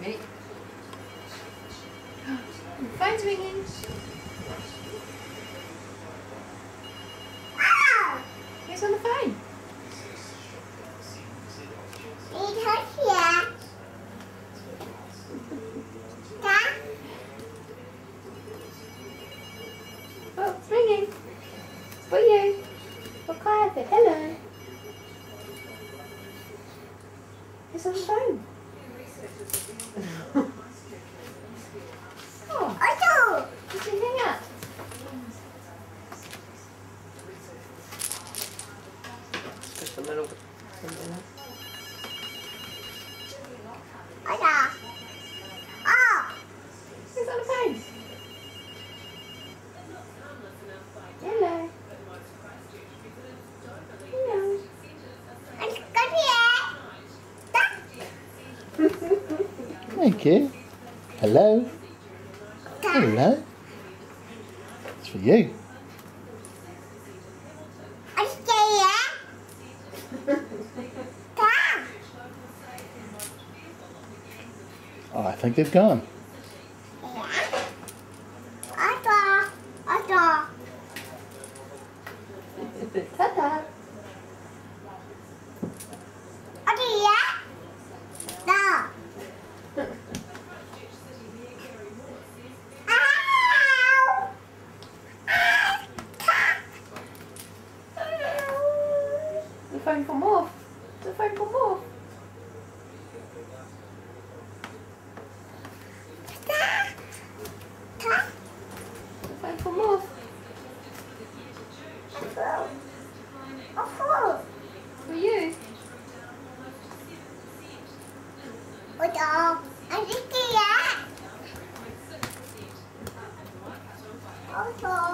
Ready? Phone's ringing. Who's on the phone? Oh, it's ringing. It's for you. For. Hello. Who's on the phone? Oh, did you? Just a little bit. Who's on the phone? Hello. Hello. Thank you. Hello. Hello. It's for you. Oh, I think they've gone. Ta-ta. The phone for more. The phone for more. The phone for more. For you. Also,